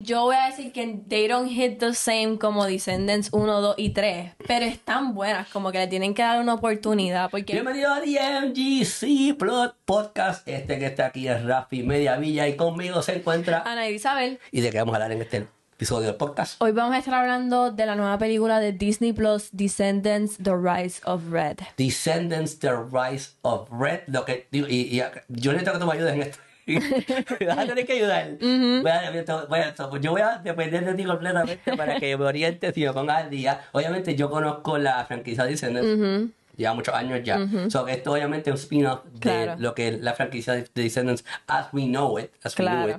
Yo voy a decir que they don't hit the same como Descendants 1, 2 y 3, pero están buenas, como que le tienen que dar una oportunidad. Porque Bienvenido a DMGC Plot Podcast. Este que está aquí es Rafi Media Villa y conmigo se encuentra. Ana Isabel, ¿Y de qué vamos a hablar en este episodio del podcast? hoy vamos a estar hablando de la nueva película de Disney Plus, Descendants, The Rise of Red. Descendants, The Rise of Red. Lo que, y, y yo necesito que tú me ayudes en esto. Me vas a tener que ayudar. Voy a- voy a- pues yo voy a depender de ti completamente para que me orientes y me pongas al día. Obviamente yo conozco la franquicia Descendants. Lleva muchos años ya. So que esto obviamente es un spin-off de Claro. lo que es la franquicia de Descendants as we know it. As we know it.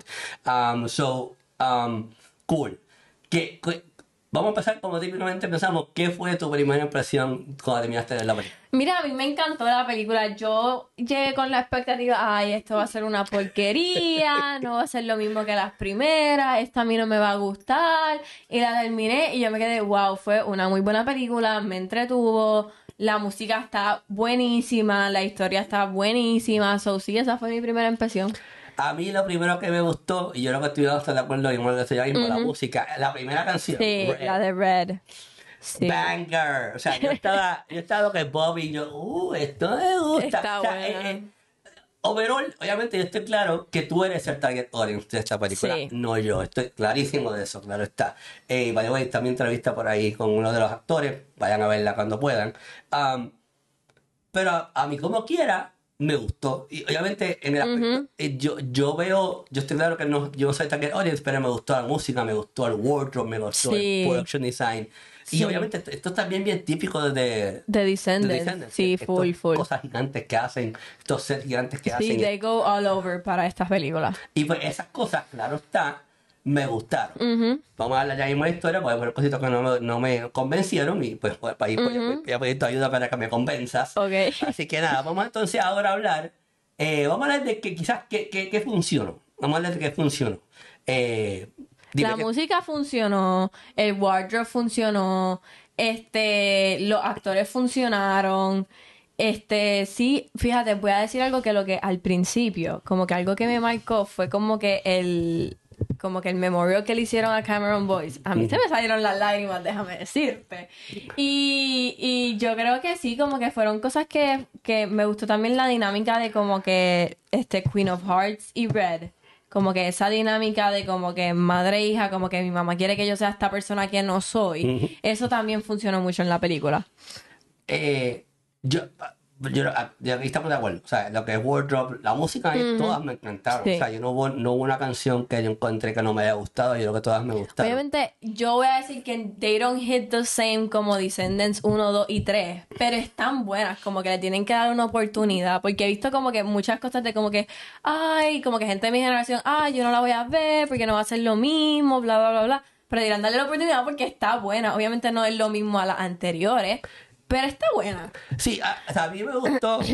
Um, so, um, cool. ¿Qué, qué- vamos a empezar como típicamente empezamos. ¿Qué fue tu primera impresión cuando terminaste de ver la película? Mira, a mí me encantó la película. Yo llegué con la expectativa, ay, esto va a ser una porquería, no va a ser lo mismo que las primeras, esta a mí no me va a gustar. Y la terminé y yo me quedé, wow, fue una muy buena película, me entretuvo, la música está buenísima, la historia está buenísima. So, sí, esa fue mi primera impresión. A mí lo primero que me gustó, y yo creo que estoy hasta de acuerdo lo que estoy ahí mismo, la música, la primera canción. Sí, Red, la de Red. Sí. Banger. O sea, yo estaba, yo estaba que Bobby y yo, uh, esto me gusta. Está O sea, buena. eh, eh, overall, obviamente yo estoy claro que tú eres el target audience de esta película, Sí. no yo. Estoy clarísimo de eso, claro está. Eh, by the way, también entrevista por ahí con uno de los actores, vayan a verla cuando puedan. Um, pero a, a mí como quiera me gustó y obviamente en el aspecto yo, yo veo yo estoy claro que no yo no soy target audience pero me gustó la música me gustó el wardrobe me gustó Sí. el production design y Sí. obviamente esto, es también bien típico de, de, De de Descendants. Sí, full, full. cosas gigantes que hacen estos sets gigantes que Sí, hacen they go all over para estas películas. y pues esas cosas claro está me gustaron vamos a hablar ya mismo de la historia porque hay cositas que no me, no me convencieron y pues, pues yo voy a pedir tu ayuda para que me convenzas Ok. Así que nada, vamos entonces ahora a hablar. eh, vamos a hablar de que quizás que, que, que funcionó. Vamos a hablar de que funcionó. Eh, La que- música funcionó, el wardrobe funcionó, este, los actores funcionaron. Este, sí, fíjate, voy a decir algo que lo que al principio, como que algo que me marcó fue como que el como que el memorial que le hicieron a Cameron Boyce. A mí se me salieron las lágrimas, déjame decirte. Y, y yo creo que sí, como que fueron cosas que, que me gustó también la dinámica de como que este Queen of Hearts y Red. Como que esa dinámica de como que madre e hija, como que mi mamá quiere que yo sea esta persona que no soy. Eso también funcionó mucho en la película. eh, yo, yo, yo aquí estamos de acuerdo. O sea, lo que es wardrobe, la música, ahí todas me encantaron. Sí. O sea, yo no hubo, no hubo una canción que yo encontré que no me haya gustado. Yo creo que todas me gustaron. Obviamente, yo voy a decir que they don't hit the same como Descendants 1, 2 y 3, pero están buenas, como que le tienen que dar una oportunidad, porque he visto como que muchas cosas de como que, ay, como que gente de mi generación, ay, yo no la voy a ver porque no va a ser lo mismo, bla, bla, bla, bla, pero dirán darle la oportunidad porque está buena, obviamente no es lo mismo a las anteriores, pero está buena. Sí, a, o sea, a mí me gustó.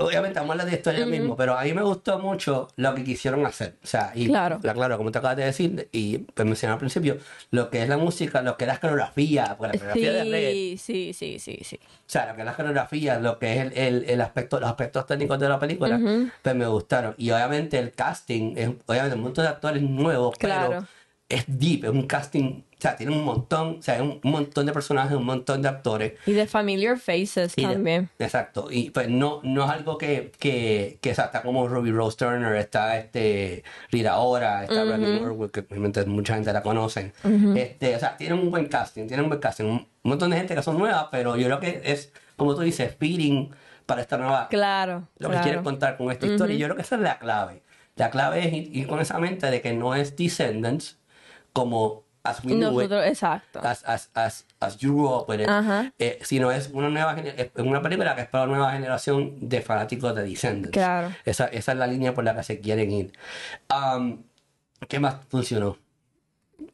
Obviamente, vamos a hablar de historia mismo, pero a mí me gustó mucho lo que quisieron hacer. O sea, y Claro. la- claro, como te acabas de decir, y pues mencioné al principio, lo que es la música, lo que es la coreografía, porque la coreografía de Red, Sí, sí, sí, sí, sí. o sea, lo que es la coreografía, lo que es el, el, el aspecto, los aspectos técnicos de la película, pues me gustaron. Y obviamente el casting, es obviamente un montón de actores nuevos, Claro. pero es deep, es un casting, o sea, tiene un montón, o sea, es un, un montón de personajes, un montón de actores. Y de familiar faces de- también. exacto. Y pues no, no es algo que, que, que o sea, está como Ruby Rose Turner, está este Rita Ora, está Brandy Norwood, que obviamente mucha gente la conoce. este, o sea, tienen un buen casting, tienen un buen casting. Un montón de gente que son nuevas, pero yo creo que es, como tú dices, feeding para esta nueva Claro. lo que claro. quieren contar con esta historia. Y yo creo que esa es la clave. La clave es ir, ir con esa mente de que no es Descendants como As We Knew It, Nosotros, exacto. as, as, as, as you grew up with it, Ajá. eh, sino es una nueva es una película que es para una nueva generación de fanáticos de Descendants. Claro. Esa, esa es la línea por la que se quieren ir. Um, ¿Qué más funcionó?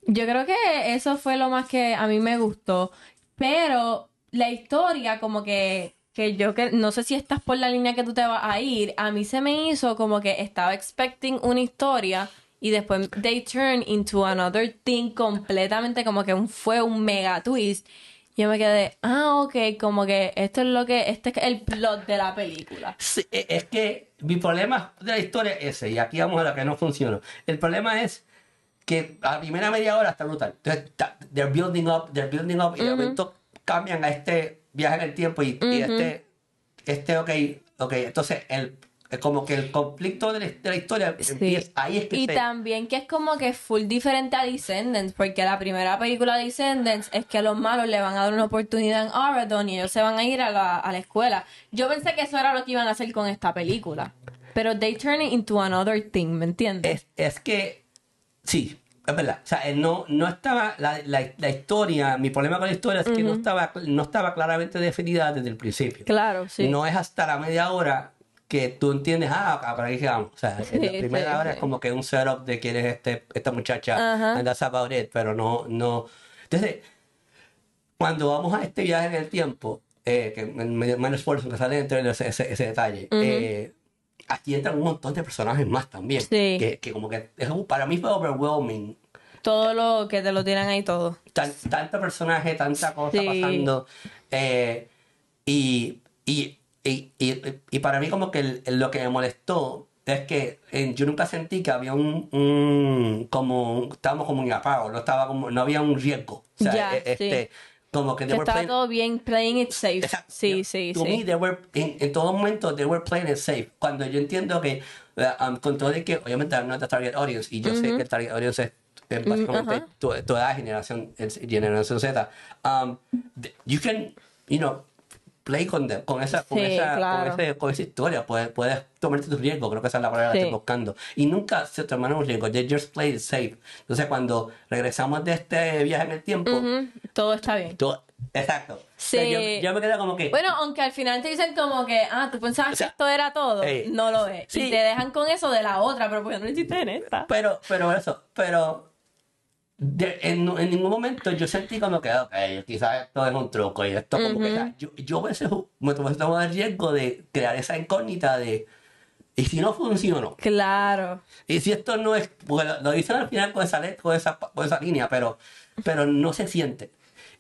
Yo creo que eso fue lo más que a mí me gustó. Pero la historia, como que, que yo que no sé si estás por la línea que tú te vas a ir, a mí se me hizo como que estaba expecting una historia y después they turn into another thing completamente como que un, fue un mega twist. Yo me quedé, ah, ok, como que esto es lo que, este es el plot de la película. Sí, e- es que mi problema de la historia es ese, y aquí vamos a lo que no funcionó. El problema es que a la primera media hora está brutal. Entonces, they're building up, they're building up, y de momento cambian a este viaje en el tiempo y, y este, este, ok, ok, entonces el- como que el conflicto de la, de la historia Sí. empieza, ahí es que Y se- también que es como que full diferente a Descendants, porque la primera película de Descendants es que los malos le van a dar una oportunidad en Aradon y ellos se van a ir a la, a la escuela. Yo pensé que eso era lo que iban a hacer con esta película. Pero they turn it into another thing, ¿me entiendes? es, es que sí, es verdad. O sea, eh, no, no estaba la, la, la historia, mi problema con la historia es que no estaba, no estaba claramente definida desde el principio. Claro, sí. No es hasta la media hora que tú entiendes, ah, para ahí llegamos. O sea, en la primera sí, hora sí. es como que un setup de quién es este, esta muchacha, Ajá. and that's about it, pero no, no. Entonces, cuando vamos a este viaje en el tiempo, eh, que me- menos esfuerzo que sale dentro de ese, ese, ese detalle, eh, aquí entran un montón de personajes más también. Sí. Que, que como que es para mí fue overwhelming. Todo lo que te lo tiran ahí todo. Tan- tanto personaje, tanta cosa pasando. eh, y, y, y, y, y para mí como que el- el- lo que me molestó es que eh, yo nunca sentí que había un, un- como estábamos como en apago, no estaba como, no había un riesgo. O sea, Ya, eh, este, como que Que estaba playing- todo bien, playing it safe. Exacto. Sí, sí, to sí. me, they were- en, en todo momento, they were playing it safe. Cuando yo entiendo que, uh, um, con todo de que, obviamente, no es the target audience, y yo sé que el target audience es, básicamente tu- toda generación, generación Z, um, you can, you know, play con, them- con, esa, con, Sí, esa, claro. con, ese- con esa historia, puedes, puedes tomarte tus riesgos, creo que esa es la palabra que estoy buscando. Y nunca se tomaron un riesgo, they just played it safe. Entonces, cuando regresamos de este viaje en el tiempo, Todo está bien. exacto. Sí. O sea, yo, yo me quedé como que... Bueno, aunque al final te dicen como que, ah, tú pensabas O sea, que esto era todo, eh, no lo es. sí. Y te dejan con eso de la otra, pero porque no lo hiciste en esta. Pero, pero eso, pero de- en, en ningún momento yo sentí como que, ok, quizás esto es un truco y esto como que, o sea, yo, yo a veces me tomé el riesgo de crear esa incógnita de, ¿y si no funcionó? Claro. Y si esto no es, porque lo, lo dicen al final con esa, con esa, con esa línea, pero, pero no se siente.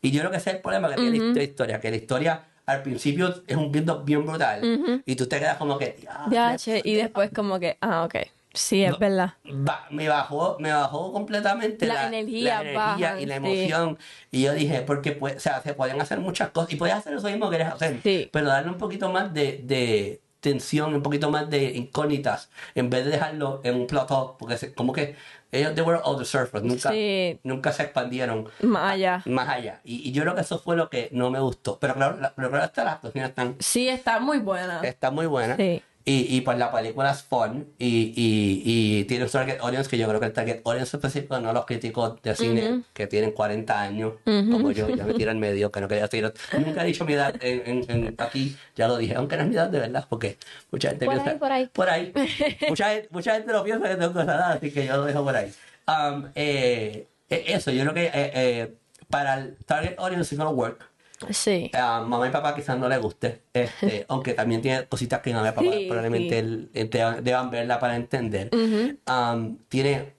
Y yo creo que ese es el problema que tiene la historia, que la historia al principio es un build bien brutal y tú te quedas como que, "Ah, Ya, che, y después como que, ah, ok. Sí, es verdad. ba- me bajó me bajó completamente La la, energía la energía bajan, y la sí. emoción y yo dije porque pues, o sea se podían hacer muchas cosas y podías hacer eso mismo que querías hacer Sí. pero darle un poquito más de, de tensión un poquito más de incógnitas en vez de dejarlo en un plato porque se- como que ellos they were on the surface nunca Sí. nunca se expandieron Más allá. más allá y, y yo creo que eso fue lo que no me gustó pero claro la, pero claro está, las actuaciones están Sí, está muy buena. está muy buena. Sí. Y, y pues la película es fun y, y, y tiene un target audience que yo creo que el target audience específico no los críticos de cine que tienen 40 años, como yo, ya me tiran medio, que no quería decir. Nunca he dicho mi edad en, en, en- aquí, ya lo dije, aunque no es mi edad de verdad, porque mucha gente Por piensa. ahí, por ahí. Por ahí. mucha, gente, mucha gente lo piensa que tengo esa edad, así que yo lo dejo por ahí. Um, eh, eh, eso, yo creo que eh, eh, para el target audience it's gonna work. Sí. A mamá y papá quizás no le guste, este, aunque también tiene cositas que mamá y papá Sí, probablemente sí. el- deban, verla para entender. Um, tiene,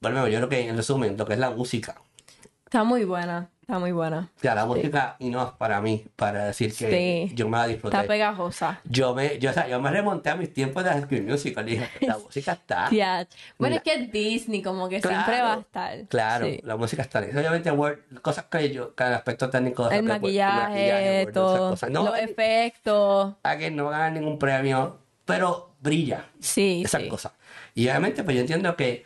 bueno, yo creo que en resumen, lo que es la música. Está muy buena. Está muy buena. O sea, la música y no es para mí, para decir que Sí. yo me la disfruté. Está pegajosa. Yo me, yo, o sea, yo me remonté a mis tiempos de High School Musical y dije, la música está. Bueno, es que Disney como que Claro, siempre va a estar. Claro, Sí. la música está. Obviamente, Word, cosas que yo, que el aspecto técnico. El que, pues, maquillaje, Word, todo. esas cosas. No, los efectos. a que no ganan ningún premio, pero brilla Sí, esas sí. cosas. Y obviamente, pues yo entiendo que,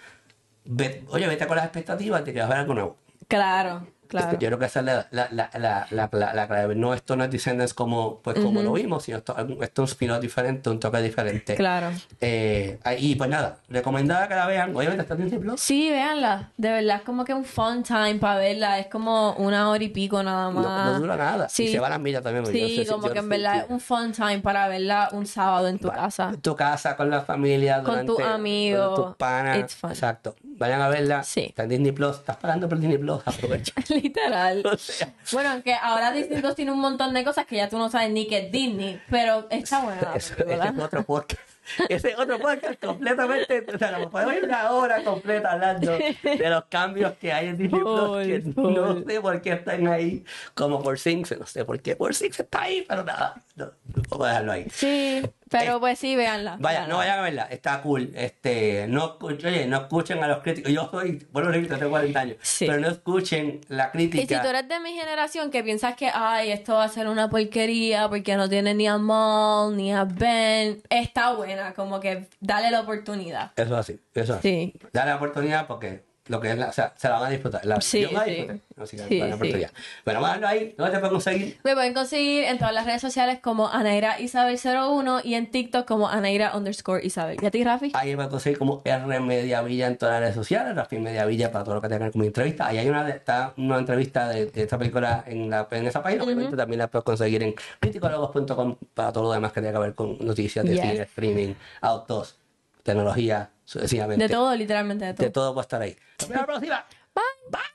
ve- oye, vete con las expectativas de que vas a ver algo nuevo. Claro, claro. Yo creo que esa es la, la, la, la, la, la- la clave. No, esto no es Descendants como, pues, como lo vimos, sino esto, esto es un spin-off diferente, un toque diferente. Claro. Eh, y pues nada, recomendada que la vean. Obviamente está en Plus. Sí, véanla. De verdad es como que un fun time para verla. Es como una hora y pico nada más. no dura nada. Sí. Y se va a las millas también. yo Sí, como yo que en verdad es un fun time para verla un sábado en tu Va- casa. en tu casa, con la familia, Con durante, tus amigos. con tus panas. Exacto. Vayan a verla. Sí. Está en Disney Plus. Estás pagando por Disney Plus. Aprovecha. Literal. O sea, Bueno, aunque ahora Disney Plus tiene un montón de cosas que ya tú no sabes ni que es Disney, pero está buena. eso- ese es otro podcast. Ese es otro podcast completamente. O sea, nos podemos ir una hora completa hablando de los cambios que hay en Disney Plus. Que no sé por qué están ahí. Como por Six. No sé por qué por Six está ahí, pero nada. No, no puedo dejarlo ahí. Sí, Pero pues sí, véanla. Vaya, no vayan a verla, está cool. Este, no, oye, no escuchen a los críticos. Yo soy, bueno, repito, tengo 40 años. Sí. Pero no escuchen la crítica. Y si tú eres de mi generación que piensas que, ay, esto va a ser una porquería porque no tiene ni a Maul ni a Ben, está buena, como que dale la oportunidad. Eso es así, eso es así. Sí. Dale la oportunidad porque lo que es la, o sea, se la van a disfrutar. La, Sí, yo me la sí. disfruté, así que Sí, dale la sí. oportunidad. Bueno, vamos a darlo ahí. ¿Dónde te pueden conseguir? Me pueden conseguir en todas las redes sociales como Anaira Isabel 01 y en TikTok como Anaira underscore Isabel. ¿Y a ti, Rafi? Ahí me pueden conseguir como R Media Villa en todas las redes sociales, Rafi Media Villa para todo lo que tengan como entrevista. Ahí hay una, está una entrevista de, de esta película en, la, en esa página. Obviamente también la puedes conseguir en criticólogos.com para todo lo demás que tenga que ver con noticias de Yes. cine, streaming, autos, tecnología, sucesivamente. De todo, literalmente de todo. De todo va a estar ahí. Vemos la próxima. Bye. Bye.